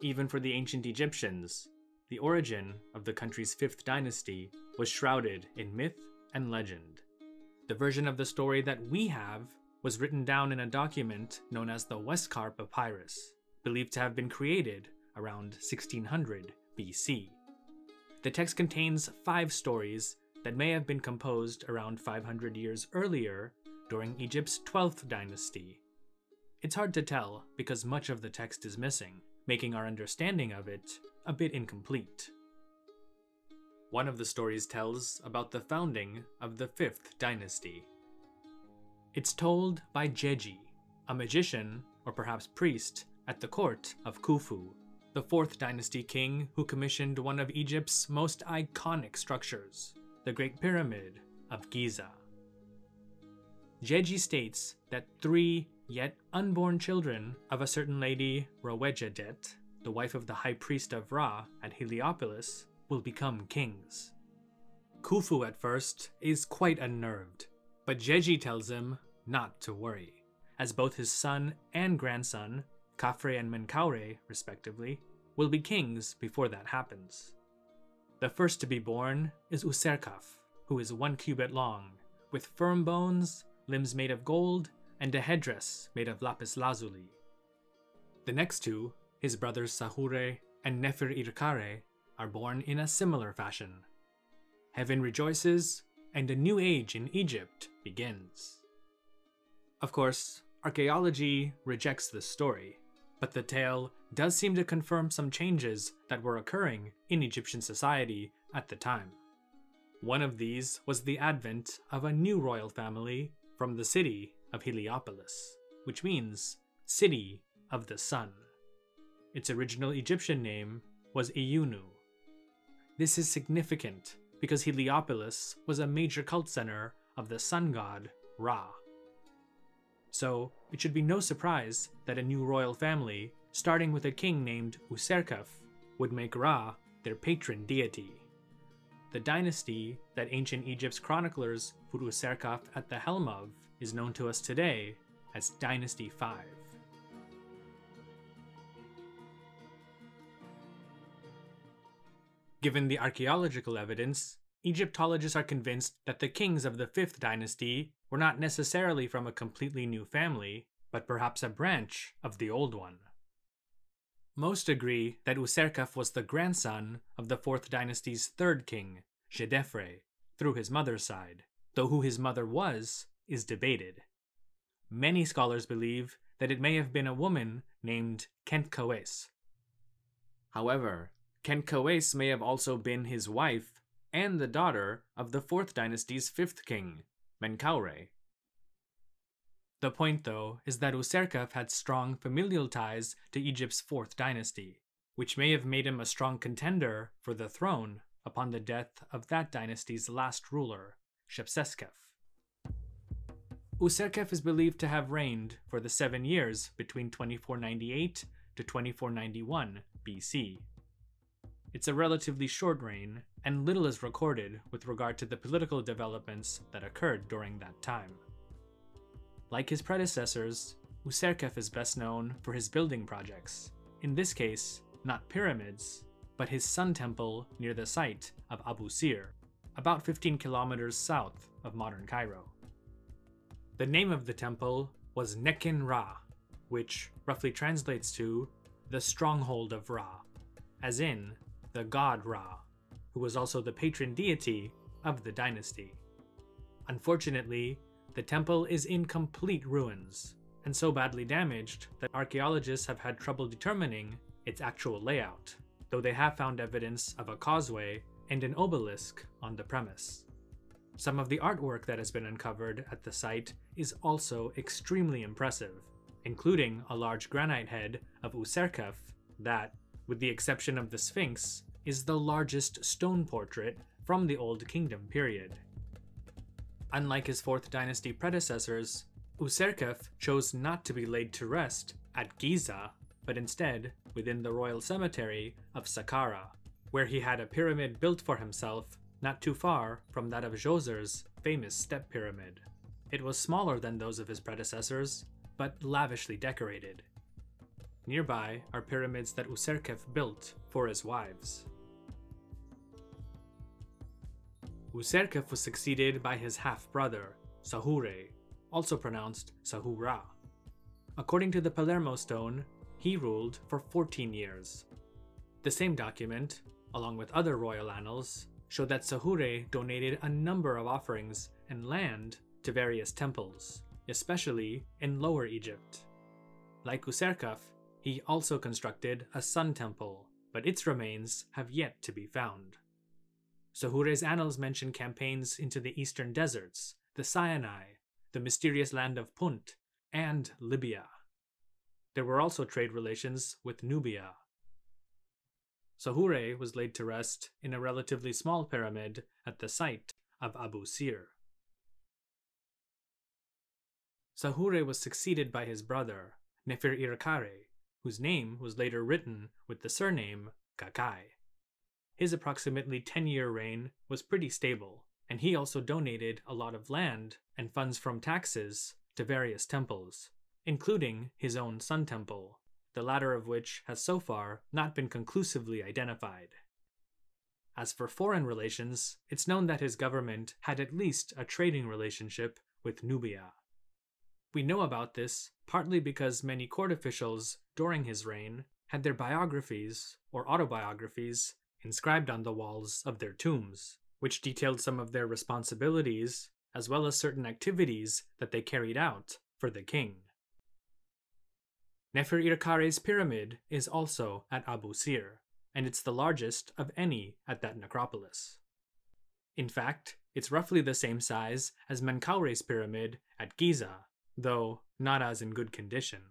Even for the ancient Egyptians, the origin of the country's fifth dynasty was shrouded in myth and legend. The version of the story that we have was written down in a document known as the Westcar Papyrus, believed to have been created around 1600 BC. The text contains five stories that may have been composed around 500 years earlier during Egypt's 12th dynasty. It's hard to tell because much of the text is missing, making our understanding of it a bit incomplete. One of the stories tells about the founding of the 5th dynasty. It's told by Jeji, a magician or perhaps priest at the court of Khufu, the 4th dynasty king who commissioned one of Egypt's most iconic structures, the Great Pyramid of Giza. Jeji states that three yet unborn children of a certain lady Rowejedet, the wife of the high priest of Ra at Heliopolis, will become kings. Khufu at first is quite unnerved, but Djeji tells him not to worry, as both his son and grandson, Khafre and Menkaure, respectively, will be kings before that happens. The first to be born is Userkaf, who is one cubit long, with firm bones, limbs made of gold, and a headdress made of lapis lazuli. The next two, his brothers Sahure and Neferirkare, are born in a similar fashion. Heaven rejoices, and a new age in Egypt begins. Of course, archaeology rejects this story, but the tale does seem to confirm some changes that were occurring in Egyptian society at the time. One of these was the advent of a new royal family from the city of Heliopolis, which means City of the Sun. Its original Egyptian name was Iyunu. This is significant because Heliopolis was a major cult center of the sun god Ra. So, it should be no surprise that a new royal family, starting with a king named Userkaf, would make Ra their patron deity. The dynasty that ancient Egypt's chroniclers put Userkaf at the helm of is known to us today as Dynasty 5. Given the archaeological evidence, Egyptologists are convinced that the kings of the 5th dynasty were not necessarily from a completely new family, but perhaps a branch of the old one. Most agree that Userkaf was the grandson of the 4th dynasty's third king, Djedefre, through his mother's side, though who his mother was is debated. Many scholars believe that it may have been a woman named Kentkawes. However, Kentkawes may have also been his wife and the daughter of the 4th dynasty's fifth king, Menkaure. The point, though, is that Userkaf had strong familial ties to Egypt's 4th dynasty, which may have made him a strong contender for the throne upon the death of that dynasty's last ruler, Shepseskaf. Userkaf is believed to have reigned for the seven years between 2498 to 2491 BC. It's a relatively short reign, and little is recorded with regard to the political developments that occurred during that time. Like his predecessors, Userkaf is best known for his building projects, in this case, not pyramids, but his sun temple near the site of Abusir, about 15 kilometers south of modern Cairo. The name of the temple was Nekhenre, which roughly translates to the stronghold of Ra, as in the god Ra, who was also the patron deity of the dynasty. Unfortunately, the temple is in complete ruins, and so badly damaged that archaeologists have had trouble determining its actual layout, though they have found evidence of a causeway and an obelisk on the premise. Some of the artwork that has been uncovered at the site is also extremely impressive, including a large granite head of Userkaf that, with the exception of the Sphinx, is the largest stone portrait from the Old Kingdom period. Unlike his 4th dynasty predecessors, Userkaf chose not to be laid to rest at Giza, but instead within the royal cemetery of Saqqara, where he had a pyramid built for himself not too far from that of Djoser's famous step pyramid. It was smaller than those of his predecessors, but lavishly decorated. Nearby are pyramids that Userkaf built for his wives. Userkaf was succeeded by his half-brother, Sahure, also pronounced Sahura. According to the Palermo stone, he ruled for 14 years. The same document, along with other royal annals, show that Sahure donated a number of offerings and land to various temples, especially in Lower Egypt. Like Userkaf, he also constructed a sun temple, but its remains have yet to be found. Sahure's annals mention campaigns into the eastern deserts, the Sinai, the mysterious land of Punt, and Libya. There were also trade relations with Nubia. Sahure was laid to rest in a relatively small pyramid at the site of Abusir. Sahure was succeeded by his brother, Neferirkare, whose name was later written with the surname Kakai. His approximately 10 year reign was pretty stable, and he also donated a lot of land and funds from taxes to various temples, including his own Sun Temple, the latter of which has so far not been conclusively identified. As for foreign relations, it's known that his government had at least a trading relationship with Nubia. We know about this partly because many court officials during his reign had their biographies or autobiographies inscribed on the walls of their tombs which detailed some of their responsibilities as well as certain activities that they carried out for the king. Neferirkare's pyramid is also at Abusir, and it's the largest of any at that necropolis. In fact, it's roughly the same size as Menkaure's pyramid at Giza, though not as in good condition.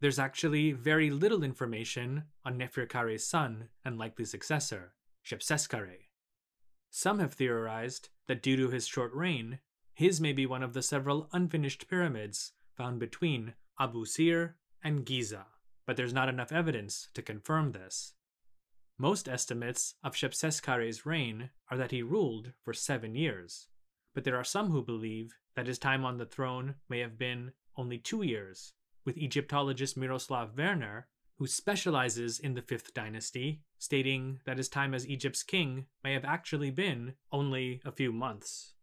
There's actually very little information on Neferkare's son and likely successor, Shepseskare. Some have theorized that due to his short reign, his may be one of the several unfinished pyramids found between Abusir and Giza, but there's not enough evidence to confirm this. Most estimates of Shepseskare's reign are that he ruled for seven years, but there are some who believe that his time on the throne may have been only two years, with Egyptologist Miroslav Verner, who specializes in the Fifth Dynasty, stating that his time as Egypt's king may have actually been only a few months.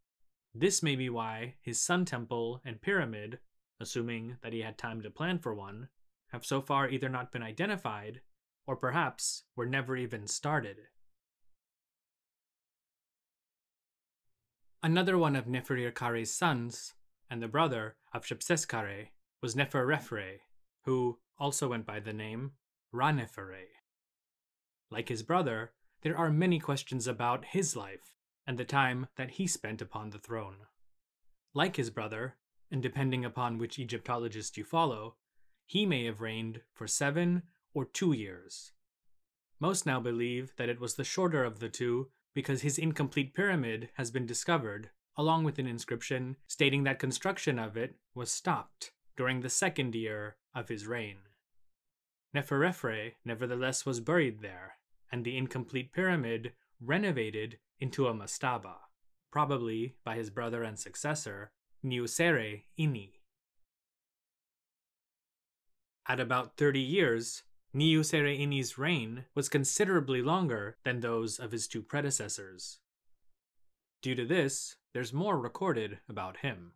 This may be why his Sun Temple and Pyramid, assuming that he had time to plan for one, have so far either not been identified or perhaps were never even started. Another one of Neferirkare's sons, and the brother of Shepseskare, was Neferefre, who also went by the name Ranefere. Like his brother, there are many questions about his life and the time that he spent upon the throne. Like his brother, and depending upon which Egyptologist you follow, he may have reigned for seven or two years. Most now believe that it was the shorter of the two because his incomplete pyramid has been discovered, along with an inscription stating that construction of it was stopped during the second year of his reign. Neferefre nevertheless was buried there, and the incomplete pyramid renovated into a mastaba, probably by his brother and successor, Niuserre Ini. At about 30 years, Niuserre Ini's reign was considerably longer than those of his two predecessors. Due to this, there's more recorded about him.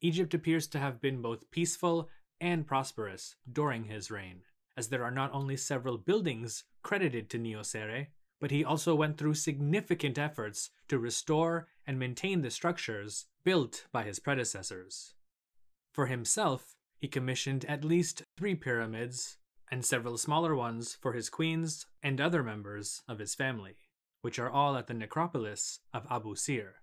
Egypt appears to have been both peaceful and prosperous during his reign, as there are not only several buildings credited to Niuserre, but he also went through significant efforts to restore and maintain the structures built by his predecessors. For himself, he commissioned at least three pyramids and several smaller ones for his queens and other members of his family, which are all at the necropolis of Abusir.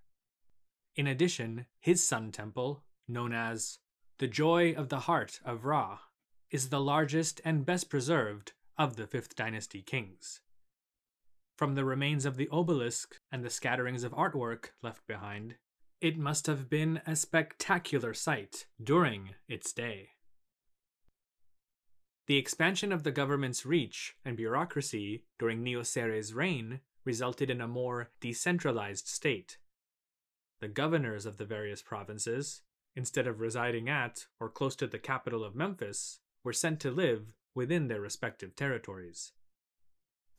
In addition, his sun temple, known as the Joy of the Heart of Ra, is the largest and best preserved of the 5th Dynasty kings. From the remains of the obelisk and the scatterings of artwork left behind, it must have been a spectacular sight during its day. The expansion of the government's reach and bureaucracy during Niuserre's reign resulted in a more decentralized state. The governors of the various provinces, instead of residing at or close to the capital of Memphis, were sent to live within their respective territories.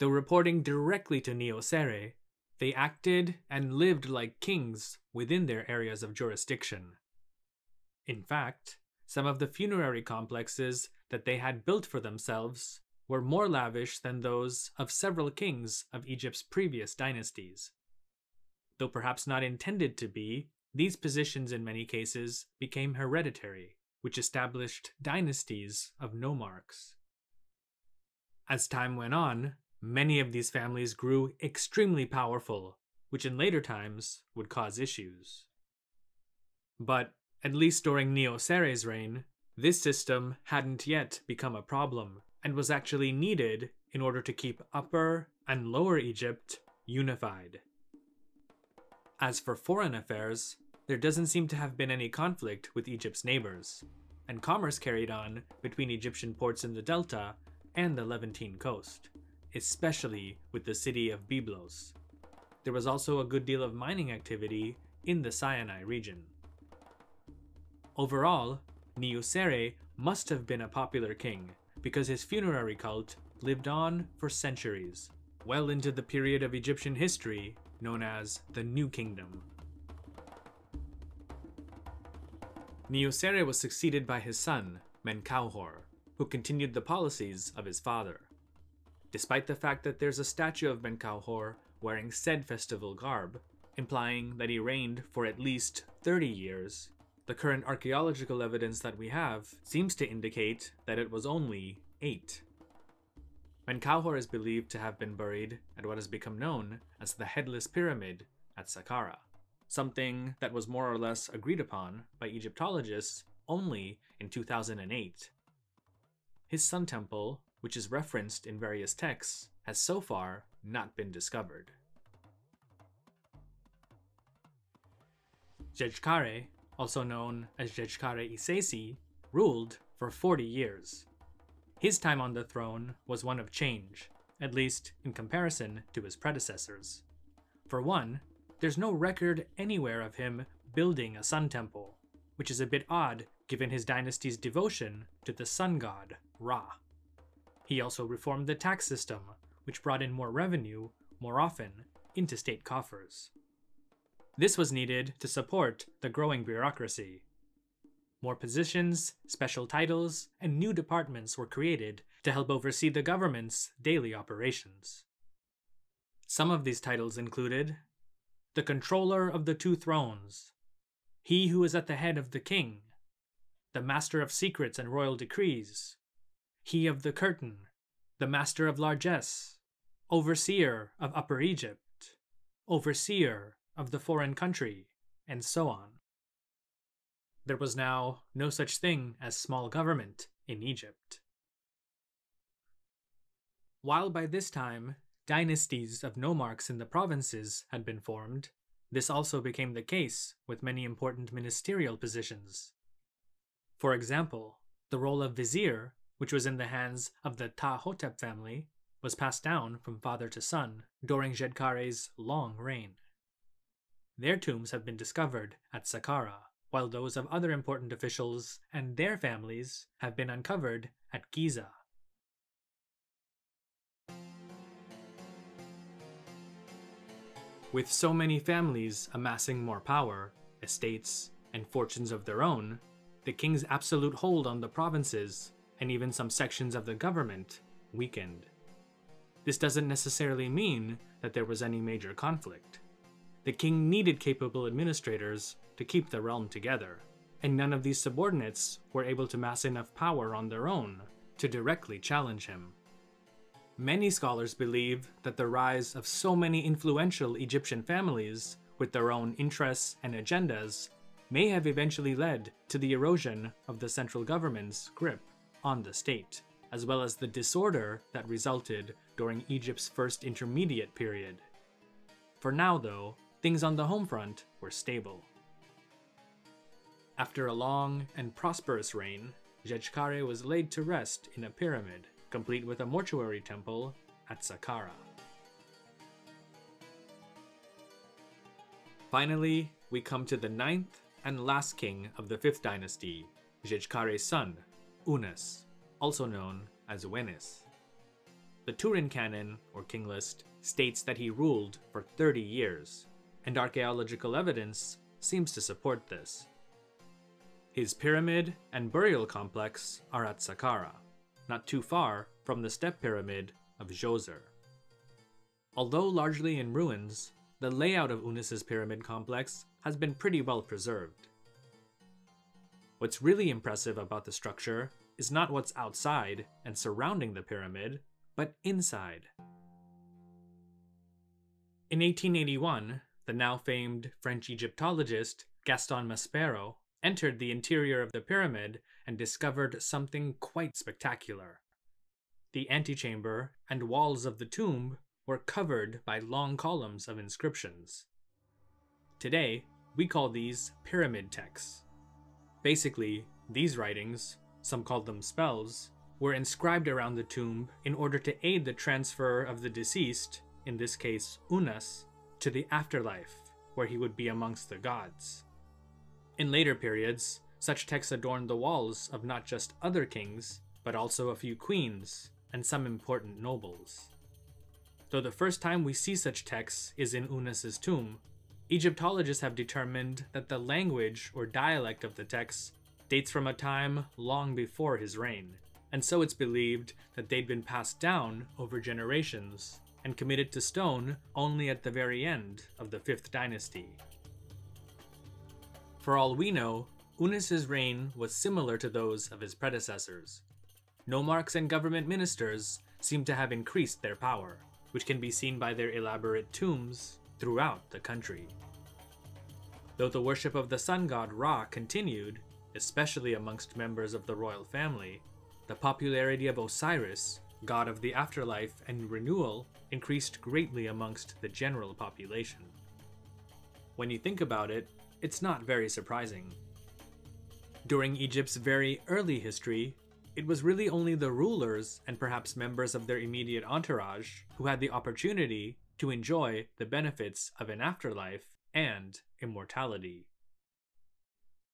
Though reporting directly to Niuserre, they acted and lived like kings within their areas of jurisdiction. In fact, some of the funerary complexes that they had built for themselves were more lavish than those of several kings of Egypt's previous dynasties. Though perhaps not intended to be, these positions in many cases became hereditary, which established dynasties of nomarchs. As time went on, many of these families grew extremely powerful, which in later times would cause issues. But, at least during Niuserre's reign, this system hadn't yet become a problem and was actually needed in order to keep Upper and Lower Egypt unified. As for foreign affairs, there doesn't seem to have been any conflict with Egypt's neighbors, and commerce carried on between Egyptian ports in the Delta and the Levantine coast, especially with the city of Byblos. There was also a good deal of mining activity in the Sinai region. Overall, Niuserre must have been a popular king, because his funerary cult lived on for centuries, well into the period of Egyptian history known as the New Kingdom. Niuserre was succeeded by his son, Menkauhor, who continued the policies of his father. Despite the fact that there's a statue of Menkauhor wearing Sed festival garb, implying that he reigned for at least 30 years, the current archaeological evidence that we have seems to indicate that it was only 8. Menkauhor is believed to have been buried at what has become known as the Headless Pyramid at Saqqara, something that was more or less agreed upon by Egyptologists only in 2008. His sun temple, which is referenced in various texts, has so far not been discovered. Djedkare, also known as Djedkare Isesi, ruled for 40 years. His time on the throne was one of change, at least in comparison to his predecessors. For one, there's no record anywhere of him building a sun temple, which is a bit odd given his dynasty's devotion to the sun god, Ra. He also reformed the tax system, which brought in more revenue, more often, into state coffers. This was needed to support the growing bureaucracy, more positions, special titles, and new departments were created to help oversee the government's daily operations. Some of these titles included the Controller of the Two Thrones, He who is at the head of the King, the Master of Secrets and Royal Decrees, He of the Curtain, the Master of Largesse, Overseer of Upper Egypt, Overseer of the Foreign Country, and so on. There was now no such thing as small government in Egypt. While by this time dynasties of nomarchs in the provinces had been formed, this also became the case with many important ministerial positions. For example, the role of vizier, which was in the hands of the Ptah-hotep family, was passed down from father to son during Djedkare's long reign. Their tombs have been discovered at Saqqara, while those of other important officials and their families have been uncovered at Giza. With so many families amassing more power, estates, and fortunes of their own, the king's absolute hold on the provinces, and even some sections of the government, weakened. This doesn't necessarily mean that there was any major conflict. The king needed capable administrators to keep the realm together, and none of these subordinates were able to mass enough power on their own to directly challenge him. Many scholars believe that the rise of so many influential Egyptian families with their own interests and agendas may have eventually led to the erosion of the central government's grip on the state, as well as the disorder that resulted during Egypt's first intermediate period. For now, though, things on the home front were stable. After a long and prosperous reign, Djedkare was laid to rest in a pyramid, complete with a mortuary temple at Saqqara. Finally, we come to the ninth and last king of the 5th dynasty, Djedkare's son, Unas, also known as Wenis. The Turin canon, or king list, states that he ruled for 30 years, and archaeological evidence seems to support this. His pyramid and burial complex are at Saqqara, not too far from the step pyramid of Djoser. Although largely in ruins, the layout of Unas's pyramid complex has been pretty well preserved. What's really impressive about the structure is not what's outside and surrounding the pyramid, but inside. In 1881, the now famed French Egyptologist Gaston Maspero entered the interior of the pyramid and discovered something quite spectacular. The antechamber and walls of the tomb were covered by long columns of inscriptions. Today, we call these pyramid texts. Basically, these writings, some called them spells, were inscribed around the tomb in order to aid the transfer of the deceased, in this case Unas, to the afterlife, where he would be amongst the gods. In later periods, such texts adorned the walls of not just other kings, but also a few queens and some important nobles. Though the first time we see such texts is in Unas's tomb, Egyptologists have determined that the language or dialect of the texts dates from a time long before his reign, and so it's believed that they'd been passed down over generations and committed to stone only at the very end of the 5th dynasty. For all we know, Unas's reign was similar to those of his predecessors. Nomarchs and government ministers seem to have increased their power, which can be seen by their elaborate tombs throughout the country. Though the worship of the sun god Ra continued, especially amongst members of the royal family, the popularity of Osiris, god of the afterlife and renewal, increased greatly amongst the general population. When you think about it, it's not very surprising. During Egypt's very early history, it was really only the rulers and perhaps members of their immediate entourage who had the opportunity to enjoy the benefits of an afterlife and immortality.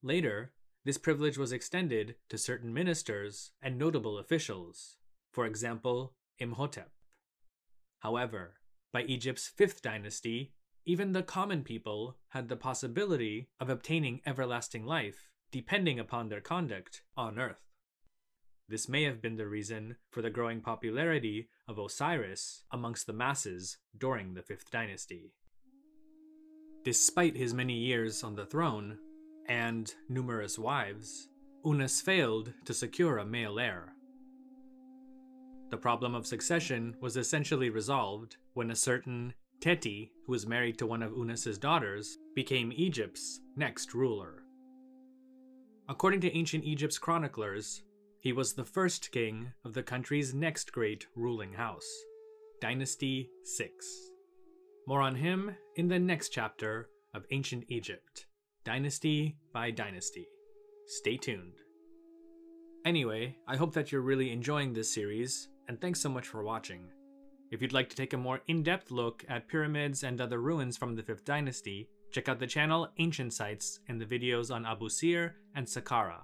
Later, this privilege was extended to certain ministers and notable officials, for example, Imhotep. However, by Egypt's 5th dynasty, even the common people had the possibility of obtaining everlasting life depending upon their conduct on earth. This may have been the reason for the growing popularity of Osiris amongst the masses during the 5th dynasty. Despite his many years on the throne and numerous wives, Unas failed to secure a male heir. The problem of succession was essentially resolved when a certain Teti, who was married to one of Unas's daughters, became Egypt's next ruler. According to ancient Egypt's chroniclers, he was the first king of the country's next great ruling house, Dynasty 6. More on him in the next chapter of Ancient Egypt, Dynasty by Dynasty. Stay tuned. Anyway, I hope that you're really enjoying this series, and thanks so much for watching. If you'd like to take a more in-depth look at pyramids and other ruins from the 5th dynasty, check out the channel Ancient Sites and the videos on Abusir and Saqqara.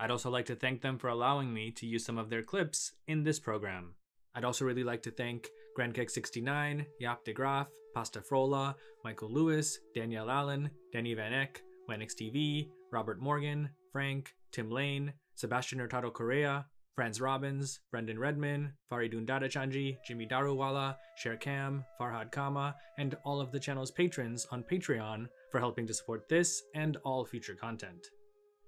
I'd also like to thank them for allowing me to use some of their clips in this program. I'd also really like to thank GrandKeg69, Jaap de Graaf, Pasta Frola, Michael Lewis, Danielle Allen, Danny Van Eck, Wenix TV, Robert Morgan, Frank, Tim Lane, Sebastian Hurtado Correa, Franz Robbins, Brendan Redman, Faridun Dadachanji, Jimmy Daruwala, Sher Cam, Farhad Kama, and all of the channel's patrons on Patreon for helping to support this and all future content.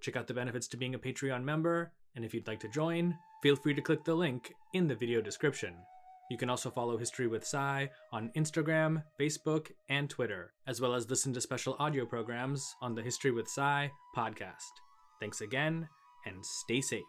Check out the benefits to being a Patreon member, and if you'd like to join, feel free to click the link in the video description. You can also follow History with Cy on Instagram, Facebook, and Twitter, as well as listen to special audio programs on the History with Cy podcast. Thanks again, and stay safe.